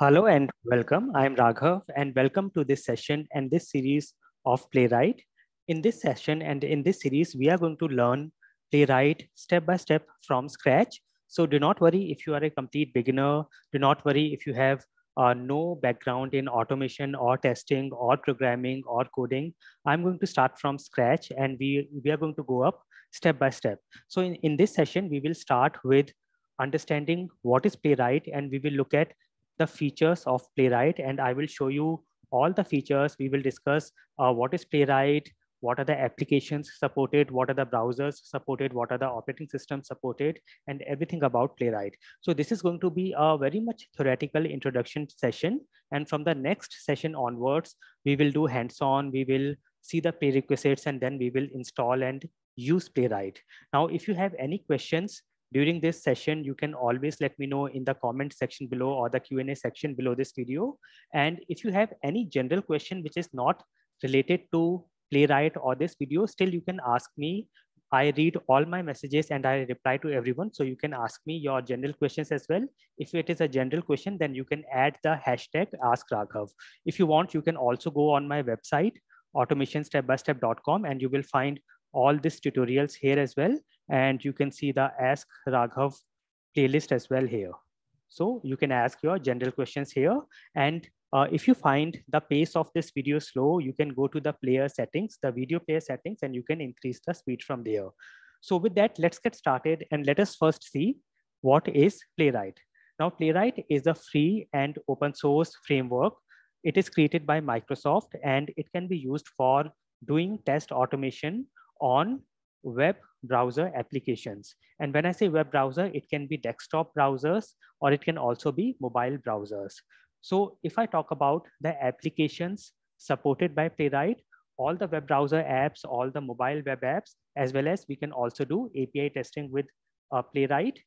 Hello and welcome. I'm Raghav and welcome to this session and this series of Playwright. In this session and in this series, we are going to learn Playwright step by step from scratch. So do not worry if you are a complete beginner. Do not worry if you have uh, no background in automation or testing or programming or coding. I'm going to start from scratch and we, we are going to go up step by step. So in, in this session, we will start with understanding what is Playwright and we will look at the features of Playwright and I will show you all the features. We will discuss uh, what is Playwright, what are the applications supported, what are the browsers supported, what are the operating systems supported, and everything about Playwright. So this is going to be a very much theoretical introduction session. And from the next session onwards, we will do hands-on, we will see the prerequisites, and then we will install and use Playwright. Now, if you have any questions, during this session, you can always let me know in the comment section below or the Q&A section below this video. And if you have any general question which is not related to Playwright or this video, still you can ask me. I read all my messages and I reply to everyone. So you can ask me your general questions as well. If it is a general question, then you can add the hashtag ask Raghav. If you want, you can also go on my website, automationstepbystep.com, and you will find all these tutorials here as well. And you can see the Ask Raghav playlist as well here. So you can ask your general questions here. And uh, if you find the pace of this video slow, you can go to the player settings, the video player settings, and you can increase the speed from there. So with that, let's get started and let us first see what is Playwright. Now, Playwright is a free and open source framework. It is created by Microsoft and it can be used for doing test automation on web browser applications. And when I say web browser, it can be desktop browsers or it can also be mobile browsers. So if I talk about the applications supported by Playwright, all the web browser apps, all the mobile web apps, as well as we can also do API testing with uh, Playwright.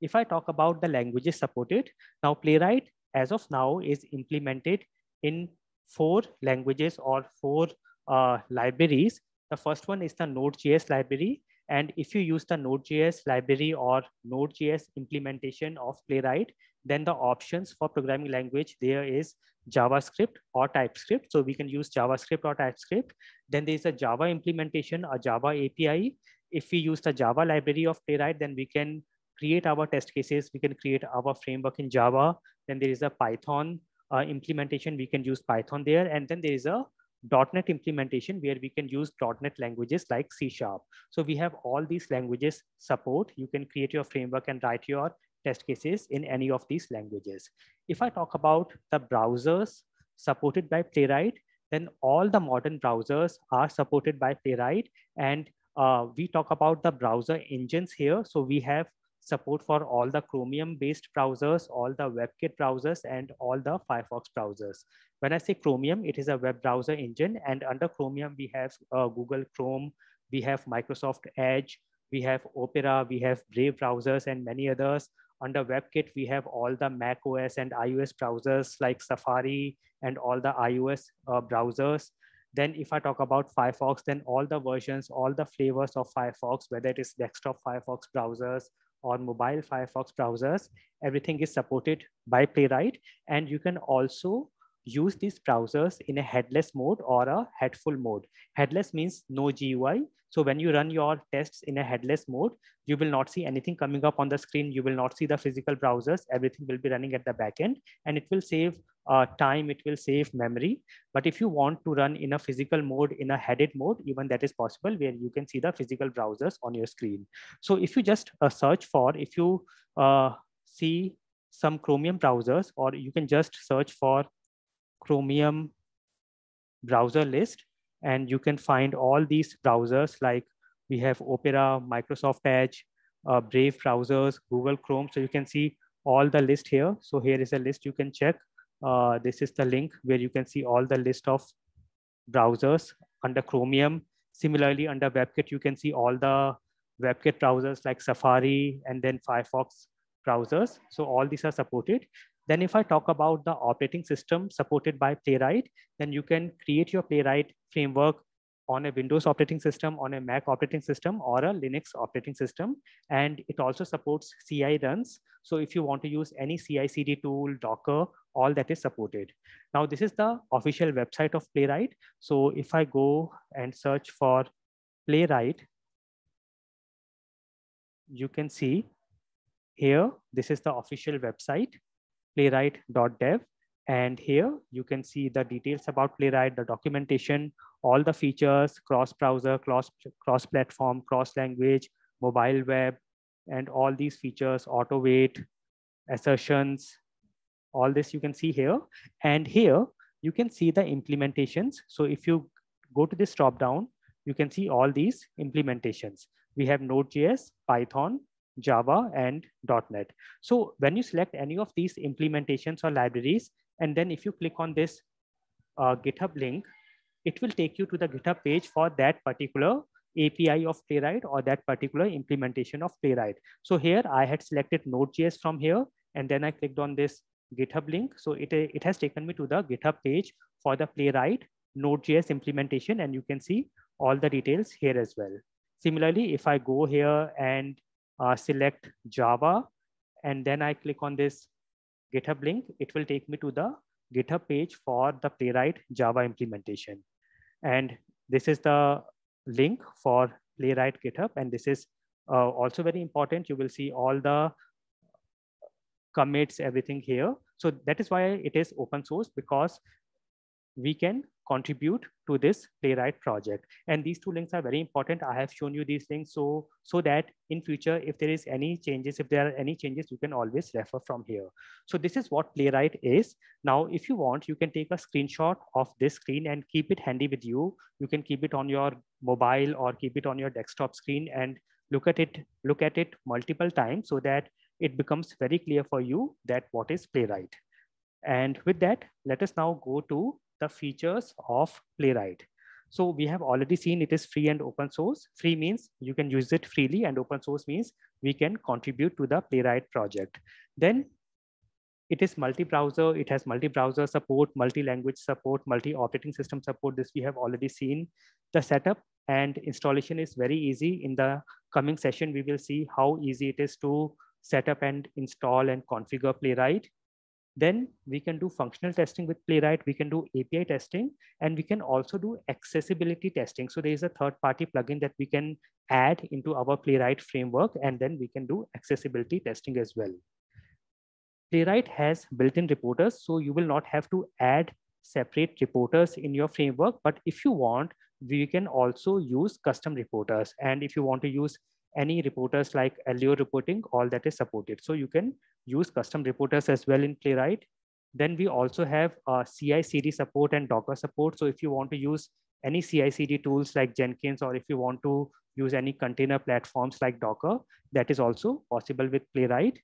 If I talk about the languages supported, now Playwright as of now is implemented in four languages or four uh, libraries the first one is the Node.js library. And if you use the Node.js library or Node.js implementation of Playwright, then the options for programming language there is JavaScript or TypeScript. So we can use JavaScript or TypeScript. Then there's a Java implementation, a Java API. If we use the Java library of Playwright, then we can create our test cases. We can create our framework in Java. Then there is a Python uh, implementation. We can use Python there. And then there is a .NET implementation where we can use .NET languages like C Sharp. So we have all these languages support. You can create your framework and write your test cases in any of these languages. If I talk about the browsers supported by Playwright, then all the modern browsers are supported by Playwright. And uh, we talk about the browser engines here. So we have support for all the Chromium based browsers, all the WebKit browsers, and all the Firefox browsers. When I say Chromium, it is a web browser engine. And under Chromium, we have uh, Google Chrome, we have Microsoft Edge, we have Opera, we have Brave browsers, and many others. Under WebKit, we have all the Mac OS and iOS browsers like Safari and all the iOS uh, browsers. Then if I talk about Firefox, then all the versions, all the flavors of Firefox, whether it is desktop Firefox browsers or mobile Firefox browsers, everything is supported by Playwright. And you can also use these browsers in a headless mode or a headful mode. Headless means no GUI. So when you run your tests in a headless mode, you will not see anything coming up on the screen. You will not see the physical browsers. Everything will be running at the backend and it will save uh, time, it will save memory. But if you want to run in a physical mode, in a headed mode, even that is possible where you can see the physical browsers on your screen. So if you just uh, search for, if you uh, see some Chromium browsers, or you can just search for Chromium browser list, and you can find all these browsers like we have Opera, Microsoft Edge, uh, Brave browsers, Google Chrome. So you can see all the list here. So here is a list you can check. Uh, this is the link where you can see all the list of browsers under Chromium. Similarly, under WebKit, you can see all the WebKit browsers like Safari and then Firefox browsers. So all these are supported. Then if I talk about the operating system supported by Playwright, then you can create your Playwright framework on a Windows operating system, on a Mac operating system, or a Linux operating system. And it also supports CI runs. So if you want to use any CI CD tool, Docker, all that is supported. Now, this is the official website of Playwright. So if I go and search for Playwright, you can see here, this is the official website, playwright.dev. And here you can see the details about Playwright, the documentation, all the features, cross-browser, cross-platform, cross-language, mobile web, and all these features, auto wait, assertions, all this you can see here. And here you can see the implementations. So if you go to this drop down, you can see all these implementations. We have Node.js, Python, Java, and .NET. So when you select any of these implementations or libraries, and then if you click on this uh, GitHub link, it will take you to the GitHub page for that particular API of Playwright or that particular implementation of Playwright. So here I had selected Node.js from here, and then I clicked on this GitHub link. So it, it has taken me to the GitHub page for the Playwright Node.js implementation, and you can see all the details here as well. Similarly, if I go here and uh, select Java, and then I click on this GitHub link, it will take me to the GitHub page for the Playwright Java implementation. And this is the link for Playwright GitHub. And this is uh, also very important. You will see all the commits, everything here. So that is why it is open source because we can contribute to this playwright project. And these two links are very important. I have shown you these links so so that in future if there is any changes if there are any changes you can always refer from here. So this is what playwright is. Now if you want you can take a screenshot of this screen and keep it handy with you. You can keep it on your mobile or keep it on your desktop screen and look at it look at it multiple times so that it becomes very clear for you that what is playwright. And with that let us now go to the features of Playwright. So we have already seen it is free and open source. Free means you can use it freely and open source means we can contribute to the Playwright project. Then it is multi-browser, it has multi-browser support, multi-language support, multi-operating system support. This we have already seen. The setup and installation is very easy. In the coming session, we will see how easy it is to set up and install and configure Playwright. Then we can do functional testing with Playwright. We can do API testing, and we can also do accessibility testing. So there is a third party plugin that we can add into our Playwright framework, and then we can do accessibility testing as well. Playwright has built-in reporters, so you will not have to add separate reporters in your framework. But if you want, we can also use custom reporters. And if you want to use any reporters like Allure reporting, all that is supported. So you can use custom reporters as well in Playwright. Then we also have uh, CI/CD support and Docker support. So if you want to use any CI/CD tools like Jenkins, or if you want to use any container platforms like Docker, that is also possible with Playwright.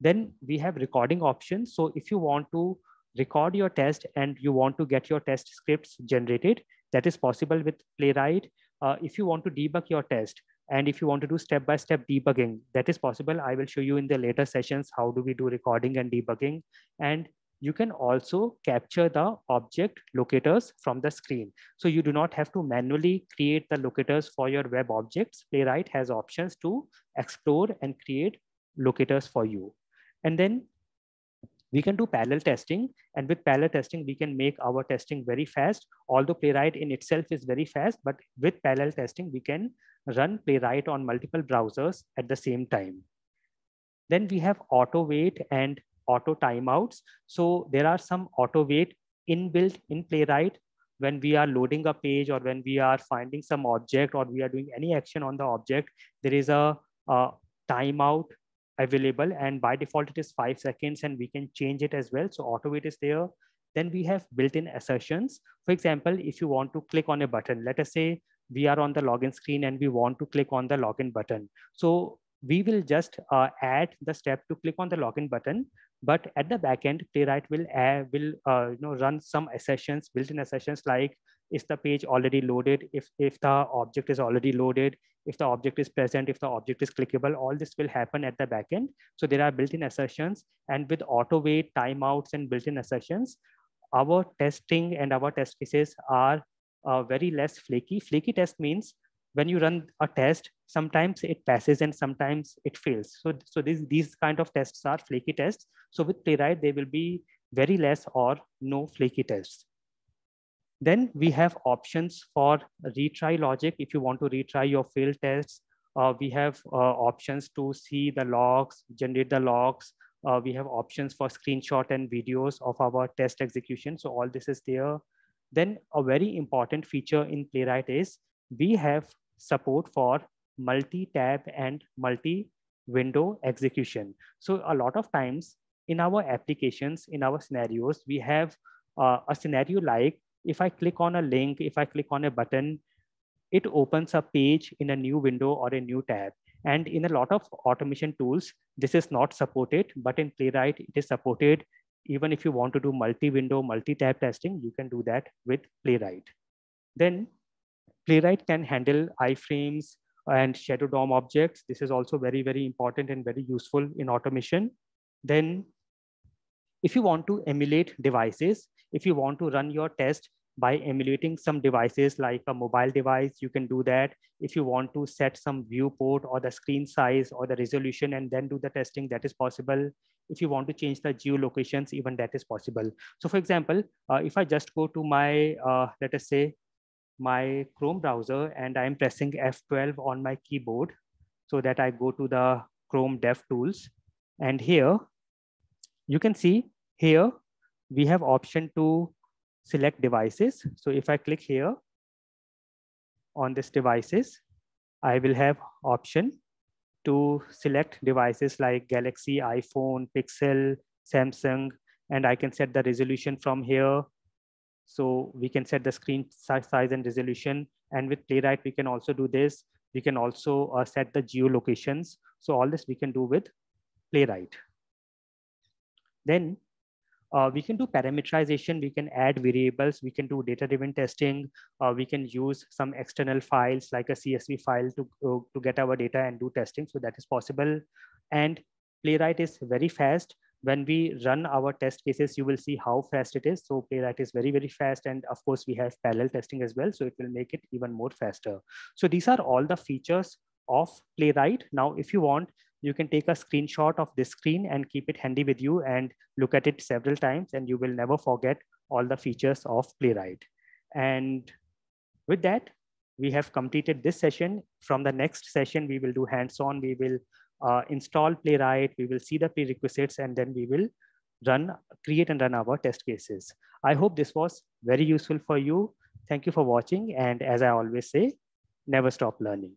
Then we have recording options. So if you want to record your test and you want to get your test scripts generated, that is possible with Playwright. Uh, if you want to debug your test, and if you want to do step-by-step -step debugging, that is possible. I will show you in the later sessions, how do we do recording and debugging. And you can also capture the object locators from the screen. So you do not have to manually create the locators for your web objects. Playwright has options to explore and create locators for you. And then we can do parallel testing and with parallel testing we can make our testing very fast although playwright in itself is very fast but with parallel testing we can run playwright on multiple browsers at the same time. Then we have auto wait and auto timeouts. So there are some auto wait inbuilt in playwright when we are loading a page or when we are finding some object or we are doing any action on the object. There is a, a timeout available and by default it is five seconds and we can change it as well. So auto wait is there. Then we have built-in assertions. For example, if you want to click on a button, let us say we are on the login screen and we want to click on the login button. So we will just uh, add the step to click on the login button. But at the backend, Playwright will add, will uh, you know run some assertions, built-in assertions like is the page already loaded? If if the object is already loaded, if the object is present, if the object is clickable, all this will happen at the backend. So there are built-in assertions, and with auto wait, timeouts, and built-in assertions, our testing and our test cases are uh, very less flaky. Flaky test means when you run a test, sometimes it passes and sometimes it fails. So, so these, these kind of tests are flaky tests. So with Playwright, there will be very less or no flaky tests. Then we have options for retry logic. If you want to retry your failed tests, uh, we have uh, options to see the logs, generate the logs. Uh, we have options for screenshot and videos of our test execution. So all this is there. Then a very important feature in Playwright is we have support for multi-tab and multi-window execution. So a lot of times in our applications, in our scenarios, we have uh, a scenario like if I click on a link, if I click on a button, it opens a page in a new window or a new tab. And in a lot of automation tools, this is not supported, but in Playwright, it is supported. Even if you want to do multi-window, multi-tab testing, you can do that with Playwright. Then Playwright can handle iframes and shadow DOM objects. This is also very, very important and very useful in automation. Then if you want to emulate devices, if you want to run your test by emulating some devices like a mobile device, you can do that. If you want to set some viewport or the screen size or the resolution and then do the testing, that is possible. If you want to change the geolocations, even that is possible. So for example, uh, if I just go to my, uh, let us say, my Chrome browser and I'm pressing F12 on my keyboard so that I go to the Chrome Dev Tools. And here you can see here we have option to select devices. So if I click here on this devices, I will have option to select devices like Galaxy, iPhone, Pixel, Samsung, and I can set the resolution from here. So we can set the screen size and resolution. And with Playwright, we can also do this. We can also uh, set the geolocations. So all this we can do with Playwright. Then uh, we can do parameterization, we can add variables, we can do data-driven testing, uh, we can use some external files like a CSV file to, uh, to get our data and do testing. So that is possible. And Playwright is very fast. When we run our test cases, you will see how fast it is. So Playwright is very, very fast. And of course, we have parallel testing as well. So it will make it even more faster. So these are all the features of Playwright. Now, if you want, you can take a screenshot of this screen and keep it handy with you and look at it several times and you will never forget all the features of Playwright. And with that, we have completed this session. From the next session, we will do hands-on. We will uh, install Playwright. We will see the prerequisites and then we will run, create and run our test cases. I hope this was very useful for you. Thank you for watching. And as I always say, never stop learning.